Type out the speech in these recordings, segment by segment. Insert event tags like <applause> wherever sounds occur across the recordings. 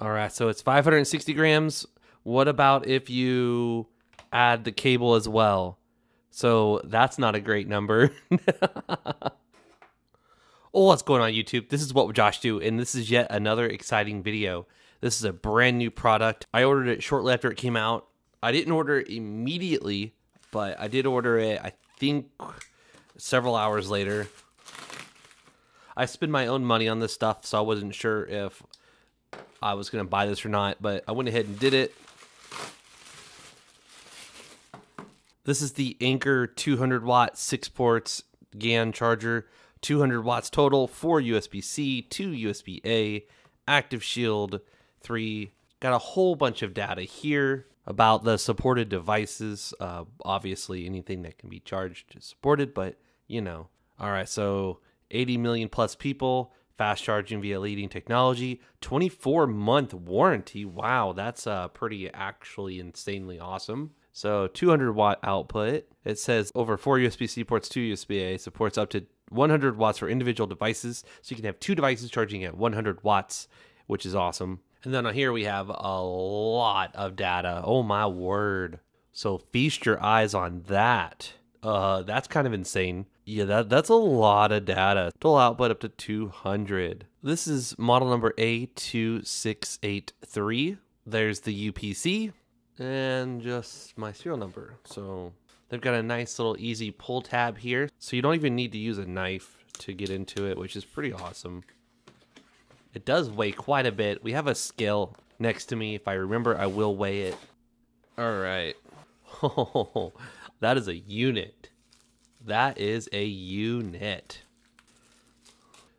All right, so it's 560 grams. What about if you add the cable as well? So that's not a great number. <laughs> oh, what's going on YouTube? This is what Josh do, and this is yet another exciting video. This is a brand new product. I ordered it shortly after it came out. I didn't order it immediately, but I did order it, I think, several hours later. I spend my own money on this stuff, so I wasn't sure if I was going to buy this or not, but I went ahead and did it. This is the Anker 200 watt, six ports GaN charger, 200 watts total, four USB C, two USB A, Active Shield, three. Got a whole bunch of data here about the supported devices. Uh, obviously, anything that can be charged is supported, but you know. All right, so 80 million plus people, fast charging via leading technology, 24 month warranty. Wow, that's uh, pretty actually insanely awesome. So 200 watt output. It says over four USB C ports, two USB A, supports up to 100 watts for individual devices. So you can have two devices charging at 100 watts, which is awesome. And then here we have a lot of data. Oh my word. So feast your eyes on that. Uh, that's kind of insane. Yeah, that that's a lot of data. Total output up to 200. This is model number A2683. There's the UPC, and just my serial number. So they've got a nice little easy pull tab here. So you don't even need to use a knife to get into it, which is pretty awesome. It does weigh quite a bit. We have a scale next to me. If I remember, I will weigh it. All right. <laughs> That is a unit. That is a unit.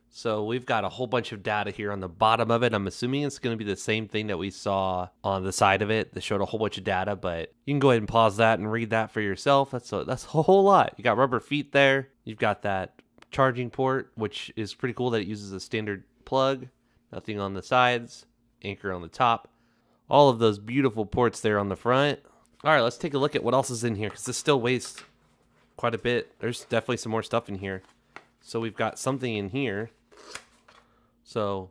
So we've got a whole bunch of data here on the bottom of it. I'm assuming it's going to be the same thing that we saw on the side of it that showed a whole bunch of data, but you can go ahead and pause that and read that for yourself. That's a, that's a whole lot. You got rubber feet there. You've got that charging port, which is pretty cool that it uses a standard plug. Nothing on the sides, Anker on the top. All of those beautiful ports there on the front. All right, let's take a look at what else is in here because this still weighs quite a bit. There's definitely some more stuff in here. So we've got something in here so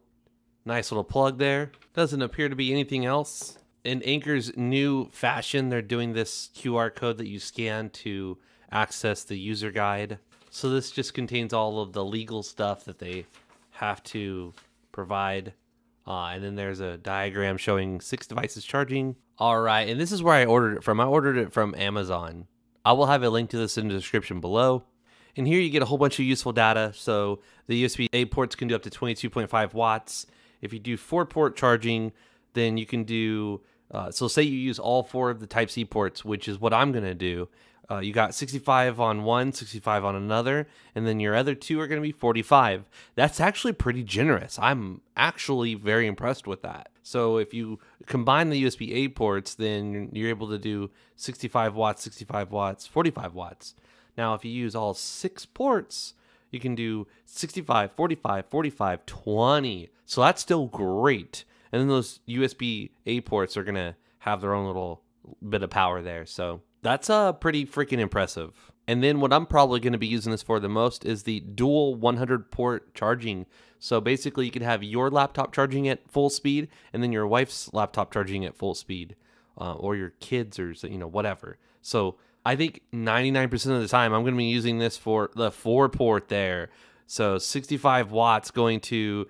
nice little plug there. Doesn't appear to be anything else. In Anker's new fashion, they're doing this QR code that you scan to access the user guide. So this just contains all of the legal stuff that they have to provide. Uh, and then there's a diagram showing six devices charging. All right, and this is where I ordered it from. I ordered it from Amazon. I will have a link to this in the description below. And here you get a whole bunch of useful data. So the USB A ports can do up to 22.5 watts. If you do four port charging, then you can do, uh, so say you use all four of the Type C ports, which is what I'm going to do. Uh, you got 65 on one, 65 on another, and then your other two are going to be 45. That's actually pretty generous. I'm actually very impressed with that. So if you combine the USB A ports, then you're able to do 65 watts, 65 watts, 45 watts. Now, if you use all six ports, you can do 65, 45, 45, 20. So that's still great. And then those USB A ports are going to have their own little bit of power there. So that's uh, pretty freaking impressive. And then what I'm probably going to be using this for the most is the dual 100 port charging. So basically, you can have your laptop charging at full speed and then your wife's laptop charging at full speed, uh, or your kids, or you know, whatever. So I think 99% of the time I'm going to be using this for the four port there. So 65 watts going to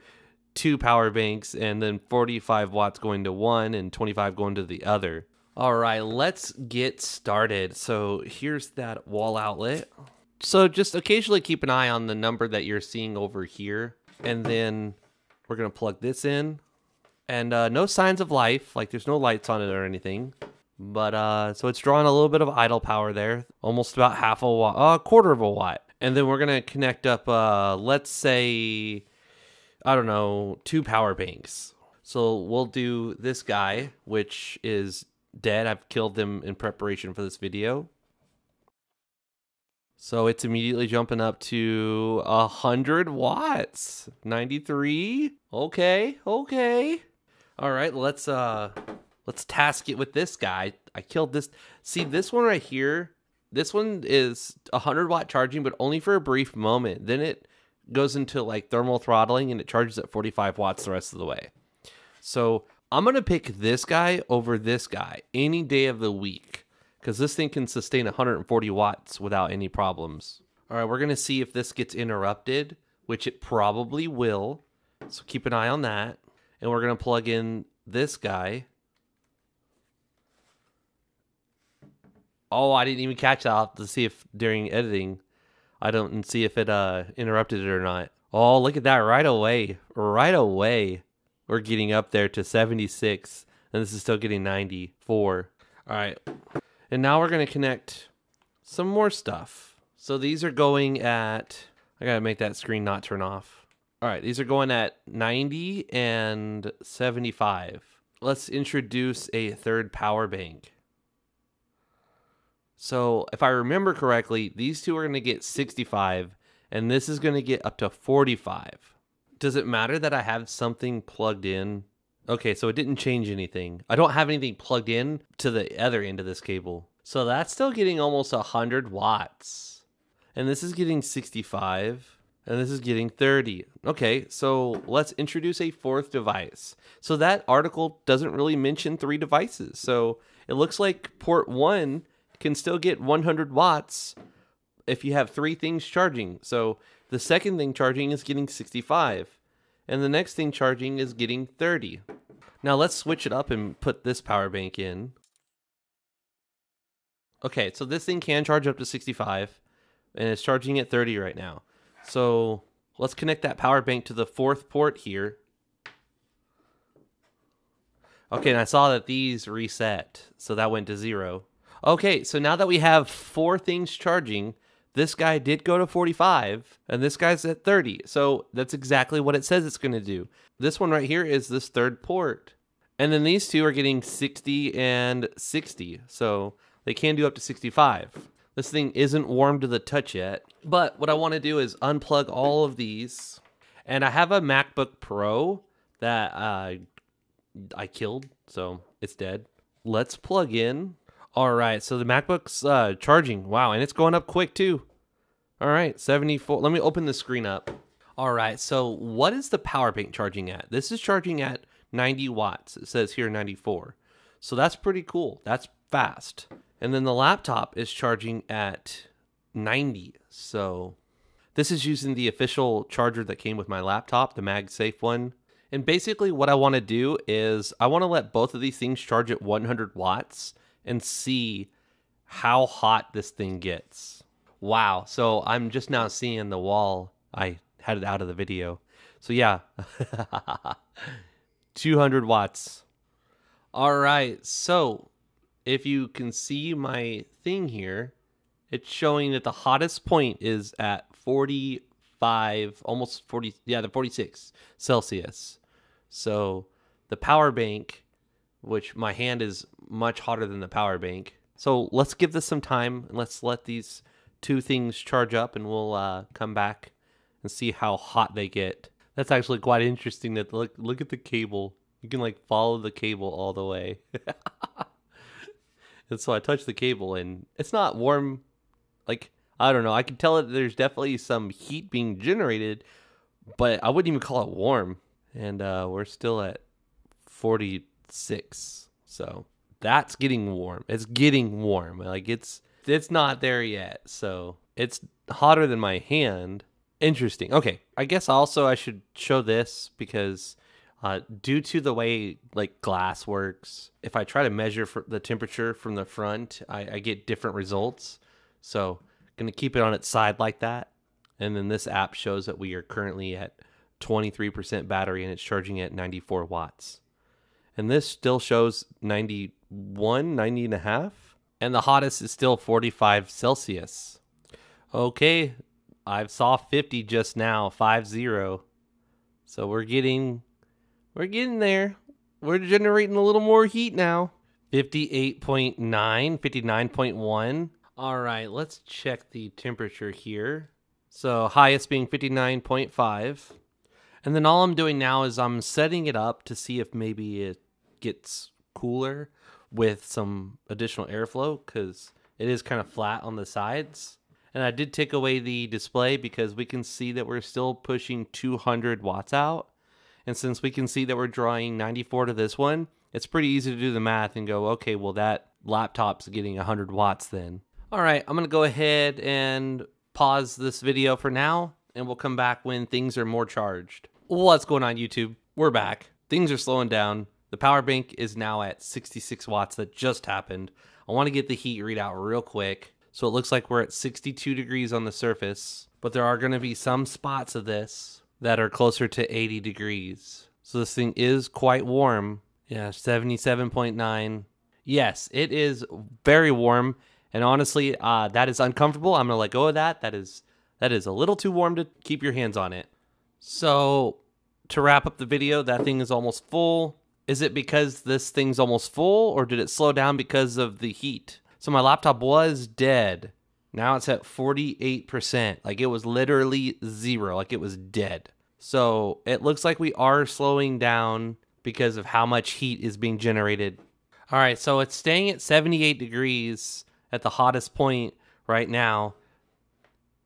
two power banks and then 45 watts going to one and 25 going to the other. All right, let's get started. So here's that wall outlet. So just occasionally keep an eye on the number that you're seeing over here. And then we're going to plug this in. And uh, no signs of life, like there's no lights on it or anything. But uh, so it's drawing a little bit of idle power there, almost about half a watt, a uh, quarter of a watt. And then we're gonna connect up, uh, let's say, I don't know, two power banks. So we'll do this guy, which is dead. I've killed them in preparation for this video. So it's immediately jumping up to a hundred watts. 93. Okay, okay. All right, let's uh Let's task it with this guy. I killed this. See, this one right here, this one is 100 watt charging, but only for a brief moment. Then it goes into like thermal throttling and it charges at 45 watts the rest of the way. So I'm going to pick this guy over this guy any day of the week because this thing can sustain 140 watts without any problems. All right, we're going to see if this gets interrupted, which it probably will. So keep an eye on that. And we're going to plug in this guy. Oh, I didn't even catch that. I'll to see if during editing, I don't see if it uh interrupted it or not. Oh, look at that right away. Right away. We're getting up there to 76. And this is still getting 94. All right. And now we're going to connect some more stuff. So these are going at, I got to make that screen not turn off. All right. These are going at 90 and 75. Let's introduce a third power bank. So if I remember correctly, these two are going to get 65 and this is going to get up to 45. Does it matter that I have something plugged in? Okay, so it didn't change anything. I don't have anything plugged in to the other end of this cable. So that's still getting almost 100 watts. And this is getting 65 and this is getting 30. Okay, so let's introduce a fourth device. So that article doesn't really mention three devices. So it looks like port 1 can still get 100 watts if you have three things charging. So the second thing charging is getting 65, and the next thing charging is getting 30. Now let's switch it up and put this power bank in. Okay, so this thing can charge up to 65, and it's charging at 30 right now. So let's connect that power bank to the fourth port here. Okay, and I saw that these reset, so that went to zero. Okay, so now that we have four things charging, this guy did go to 45 and this guy's at 30. So that's exactly what it says it's going to do. This one right here is this third port. And then these two are getting 60 and 60. So they can do up to 65. This thing isn't warm to the touch yet. But what I want to do is unplug all of these. And I have a MacBook Pro that uh, I killed. So it's dead. Let's plug in all right, so the MacBook's uh, charging. Wow, and it's going up quick too. All right, 74. Let me open the screen up. All right, so what is the power bank charging at? This is charging at 90 watts. It says here 94. So that's pretty cool. That's fast. And then the laptop is charging at 90. So this is using the official charger that came with my laptop, the MagSafe one. And basically what I want to do is I want to let both of these things charge at 100 watts and see how hot this thing gets. Wow. So I'm just now seeing the wall. I had it out of the video. So yeah, <laughs> 200 watts. All right. So if you can see my thing here, it's showing that the hottest point is at 45, almost 40, yeah, the 46 Celsius. So the power bank which my hand is much hotter than the power bank. So let's give this some time and let's let these two things charge up and we'll uh, come back and see how hot they get. That's actually quite interesting that look look at the cable. You can like follow the cable all the way. <laughs> and so I touch the cable and it's not warm like I don't know. I can tell that there's definitely some heat being generated, but I wouldn't even call it warm. And uh, we're still at 46. So that's getting warm. It's getting warm. Like it's it's not there yet. So it's hotter than my hand. Interesting. Okay. I guess also I should show this because uh, due to the way like glass works, if I try to measure for the temperature from the front, I, I get different results. So gonna keep it on its side like that. And then this app shows that we are currently at 23% battery and it's charging at 94 watts and this still shows 91 90 and a half and the hottest is still 45 celsius. Okay i saw 50 just now 50 so we're getting we're getting there. We're generating a little more heat now. 58.9 59.1 all right let's check the temperature here. So highest being 59.5 and then all I'm doing now is I'm setting it up to see if maybe it gets cooler with some additional airflow because it is kind of flat on the sides. And I did take away the display because we can see that we're still pushing 200 watts out. And since we can see that we're drawing 94 to this one, it's pretty easy to do the math and go, okay, well, that laptop's getting 100 watts then. All right, I'm going to go ahead and pause this video for now, and we'll come back when things are more charged. What's going on, YouTube? We're back. Things are slowing down. The power bank is now at 66 watts. That just happened. I want to get the heat readout real quick. So it looks like we're at 62 degrees on the surface, but there are going to be some spots of this that are closer to 80 degrees. So this thing is quite warm. Yeah, 77.9. Yes, it is very warm. And honestly, uh, that is uncomfortable. I'm gonna let go of that. That is that is a little too warm to keep your hands on it. So to wrap up the video, that thing is almost full. Is it because this thing's almost full, or did it slow down because of the heat? So my laptop was dead. Now it's at 48%. Like it was literally zero, like it was dead. So it looks like we are slowing down because of how much heat is being generated. All right, so it's staying at 78 degrees at the hottest point right now,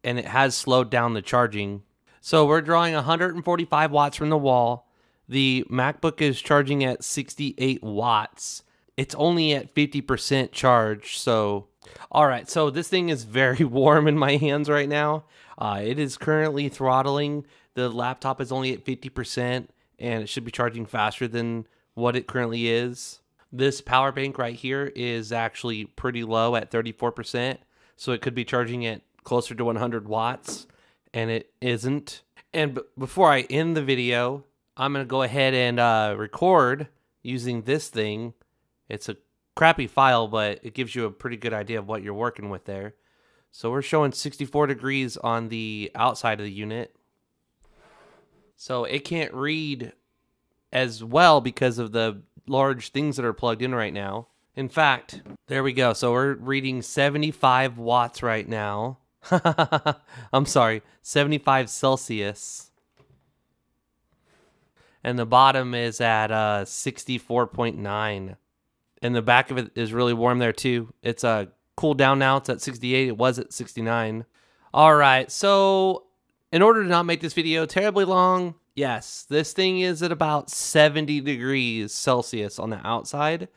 and it has slowed down the charging. So we're drawing 145 watts from the wall. The MacBook is charging at 68 watts. It's only at 50% charge, so all right, so this thing is very <laughs> warm in my hands right now. Uh, it is currently throttling. The laptop is only at 50%, and it should be charging faster than what it currently is. This power bank right here is actually pretty low at 34%, so it could be charging at closer to 100 watts, and it isn't. And before I end the video, I'm going to go ahead and uh, record using this thing. It's a crappy file, but it gives you a pretty good idea of what you're working with there. So we're showing 64 degrees on the outside of the unit. So it can't read as well because of the large things that are plugged in right now. In fact, there we go. So we're reading 75 watts right now. <laughs> I'm sorry, 75 Celsius. And the bottom is at uh, 64.9 and the back of it is really warm there too. It's uh, cooled down now. It's at 68. It was at 69. All right. So, in order to not make this video terribly long, yes, this thing is at about 70 degrees Celsius on the outside,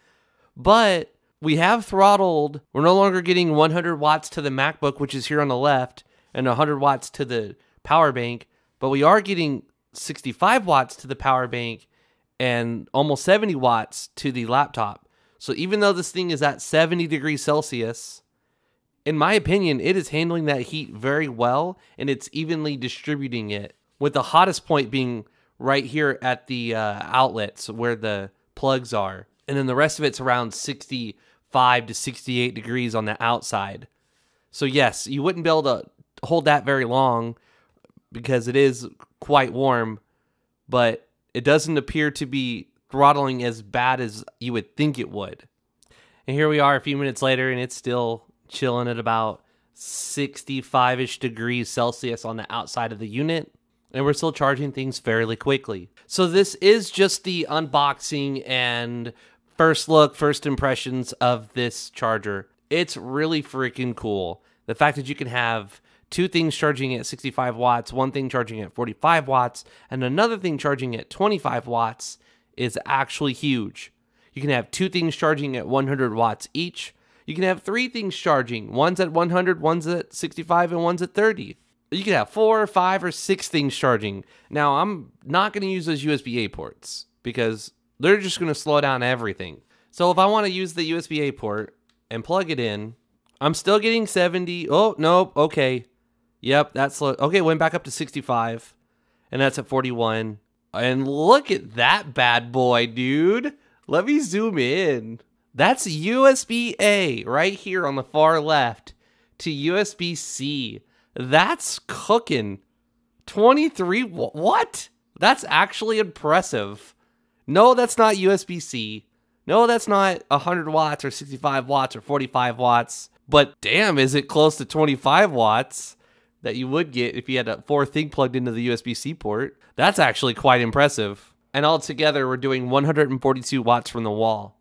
but we have throttled. We're no longer getting 100 watts to the MacBook, which is here on the left, and 100 watts to the power bank, but we are getting 65 watts to the power bank and almost 70 watts to the laptop. So even though this thing is at 70 degrees Celsius, in my opinion, it is handling that heat very well and it's evenly distributing it, with the hottest point being right here at the uh, outlets where the plugs are. And then the rest of it's around 65 to 68 degrees on the outside. So, yes, you wouldn't be able to hold that very long because it is quite warm, but it doesn't appear to be throttling as bad as you would think it would. And here we are a few minutes later, and it's still chilling at about 65 ish degrees Celsius on the outside of the unit. And we're still charging things fairly quickly. So, this is just the unboxing and first look, first impressions of this charger. It's really freaking cool. The fact that you can have two things charging at 65 watts, one thing charging at 45 watts, and another thing charging at 25 watts is actually huge. You can have two things charging at 100 watts each. You can have three things charging. One's at 100, one's at 65, and one's at 30. You can have four or five or six things charging. Now, I'm not going to use those USB A ports because they're just going to slow down everything. So if I want to use the USB A port and plug it in, I'm still getting 70. Oh, nope. Okay. Yep, that's slow. Okay, went back up to 65, and that's at 41. And look at that bad boy, dude. Let me zoom in. That's USB A right here on the far left to USB C. That's cooking. 23 what? That's actually impressive. No, that's not USB C. No, that's not 100 watts or 65 watts or 45 watts. But damn, is it close to 25 watts? That you would get if you had a four thing plugged into the USB C port. That's actually quite impressive. And altogether, we're doing 142 watts from the wall.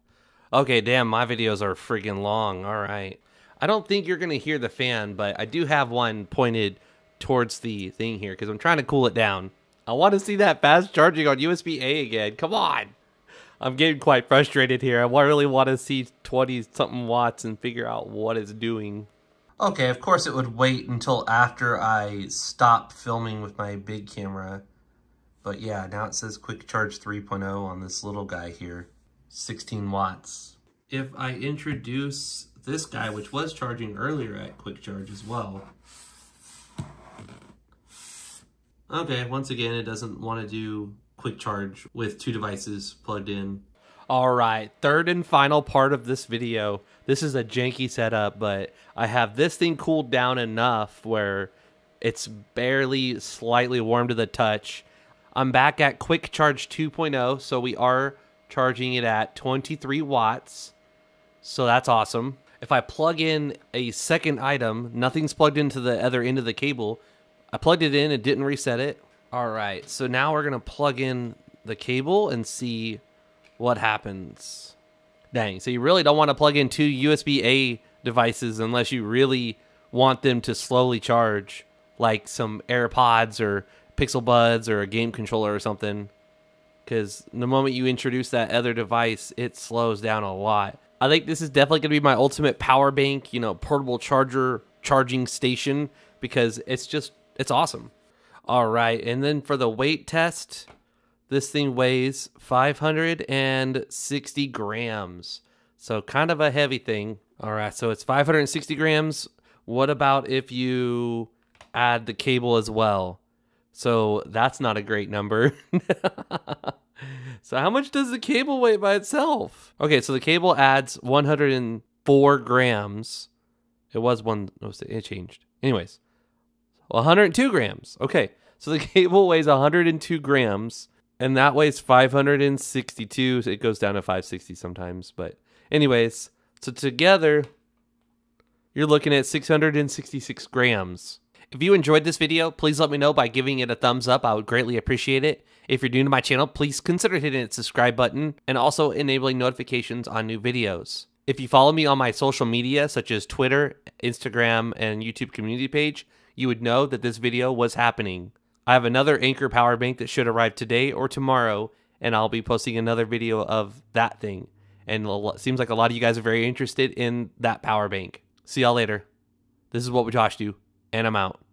Okay, damn, my videos are freaking long. All right. I don't think you're going to hear the fan, but I do have one pointed towards the thing here because I'm trying to cool it down. I want to see that fast charging on USB A again. Come on. I'm getting quite frustrated here. I really want to see 20 something watts and figure out what it's doing. Okay, of course it would wait until after I stop filming with my big camera. But yeah, now it says Quick Charge 3.0 on this little guy here. 16 watts. If I introduce this guy, which was charging earlier at Quick Charge as well. Okay, once again, it doesn't want to do Quick Charge with two devices plugged in. All right, third and final part of this video. This is a janky setup, but I have this thing cooled down enough where it's barely slightly warm to the touch. I'm back at Quick Charge 2.0, so we are charging it at 23 watts. So that's awesome. If I plug in a second item, nothing's plugged into the other end of the cable. I plugged it in, it didn't reset it. All right, so now we're gonna plug in the cable and see what happens. Dang, so you really don't want to plug in two USB-A devices unless you really want them to slowly charge, like some AirPods or Pixel Buds or a game controller or something. Because the moment you introduce that other device, it slows down a lot. I think this is definitely going to be my ultimate power bank, you know, portable charger charging station because it's just, it's awesome. All right. And then for the weight test, this thing weighs 560 grams. So kind of a heavy thing. All right. So it's 560 grams. What about if you add the cable as well? So that's not a great number. <laughs> so how much does the cable weigh by itself? Okay, so the cable adds 104 grams. It was one, it changed. Anyways, 102 grams. Okay, so the <laughs> cable weighs 102 grams, and that weighs 562. It goes down to 560 sometimes, but anyways, so together, you're looking at 666 grams. If you enjoyed this video, please let me know by giving it a thumbs up. I would greatly appreciate it. If you're new to my channel, please consider hitting the subscribe button and also enabling notifications on new videos. If you follow me on my social media, such as Twitter, Instagram, and YouTube community page, you would know that this video was happening. I have another Anker power bank that should arrive today or tomorrow, and I'll be posting another video of that thing. And it seems like a lot of you guys are very interested in that power bank. See y'all later. This is what we Josh do, and I'm out.